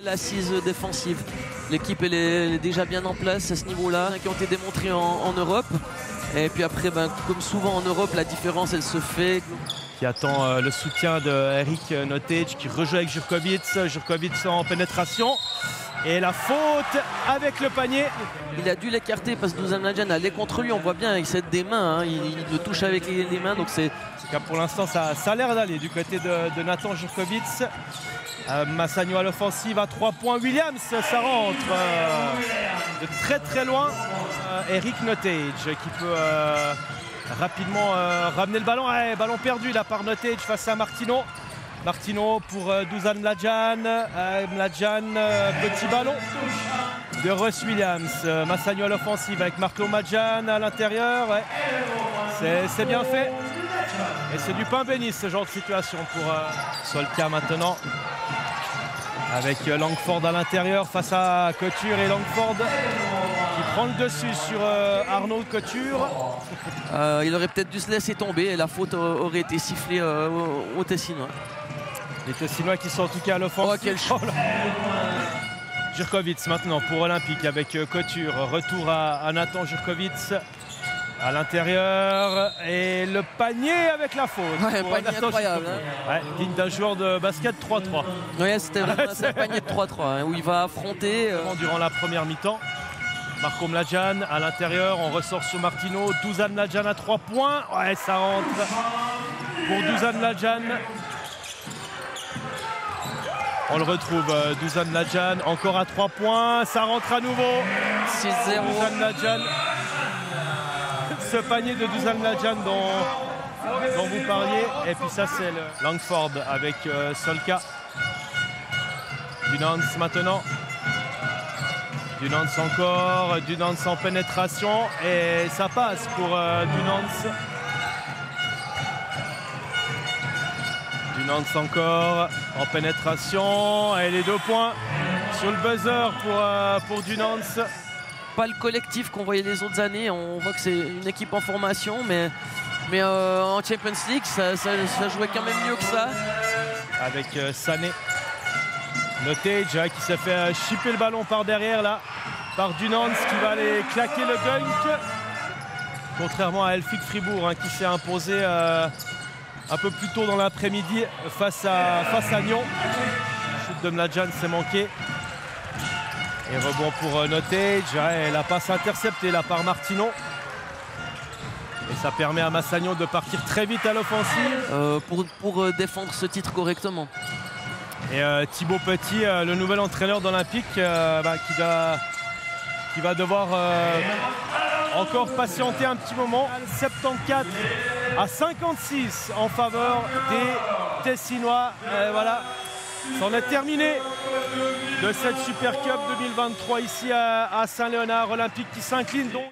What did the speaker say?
L'assise défensive. L'équipe elle est, déjà bien en place à ce niveau-là, qui ont été démontrés en, Europe. Et puis après, ben, comme souvent en Europe, la différence elle se fait. Qui attend euh, le soutien de Eric Notage qui rejoue avec Jurkovic. Jurkovic en pénétration. Et la faute avec le panier. Il a dû l'écarter parce que Nadjan allait contre lui. On voit bien, il s'aide des mains. Hein. Il, le touche avec les, mains. Donc c'est. Pour l'instant, ça, a l'air d'aller du côté de, Nathan Jurkovic. Euh, Massagno à l'offensive à 3 points. Williams, ça rentre euh, de très très loin. Euh, Eric Notage qui peut rapidement ramener le ballon. ballon perdu là par Notage face à Martino. Martino pour Douzan Mladjan. Mladjan, petit ballon de Russ Williams. Massagno à l'offensive avec Marco Mladjan à l'intérieur. C'est bien fait. Et c'est du pain béni ce genre de situation pour Solka maintenant avec euh, Langford à l'intérieur face à Couture et Langford qui prend le dessus sur euh, Arnaud Couture. Euh, il aurait peut-être dû se laisser tomber et la faute aurait été sifflée aux Tessinois. Les Tessinois qui sont en tout cas à l'offensive. Oh, Jurkovic maintenant pour Olympique avec Couture. Retour à, Nathan Jurkovic à l'intérieur et le panier avec la faute. Ouais, un panier incroyable. Hein. digne d'un joueur de basket 3-3. Ouais, c'était vraiment un panier de 3-3 hein, où il va affronter. Euh, durant la première mi-temps. Marco Mladjan à l'intérieur, on ressort sur Martino. Douzan Mladjan à 3 points. Ouais, ça rentre pour Douzan Mladjan. On le retrouve, euh, Douzan Mladjan encore à 3 points. Ça rentre à nouveau. 6-0. Douzan Mladjan ce panier de Duzan Ladjan dont, dont, vous parliez. Et puis ça, c'est le Langford avec euh, Solka. Dunance maintenant. Dunance encore. Dunance en pénétration. Et ça passe pour euh, Dunance. Dunance encore en pénétration. Et les deux points sur le buzzer pour, euh, pour Dunance pas le collectif qu'on voyait les autres années. On voit que c'est une équipe en formation, mais, mais euh, en Champions League, ça, jouait quand même mieux que ça. Avec euh, Sané. Hein, qui s'est fait euh, chipper le ballon par derrière là, par Dunans qui va aller claquer le dunk. Contrairement à Elfic Fribourg hein, qui s'est imposé un peu plus tôt dans l'après-midi face à, face à. Le shoot de Mladjan s'est manqué. Et rebond pour euh, Notage. la passe interceptée là par Martino. Et ça permet à Massagnon de partir très vite à l'offensive. Euh, pour, euh, défendre ce titre correctement. Et Thibaut Petit, le nouvel entraîneur d'Olympique, bah, qui, va, qui va devoir encore patienter un petit moment. 74 à 56 en faveur des Tessinois. voilà, c'en est terminé de cette Super Cup 2023 ici à, Saint-Léonard Olympique qui s'incline donc.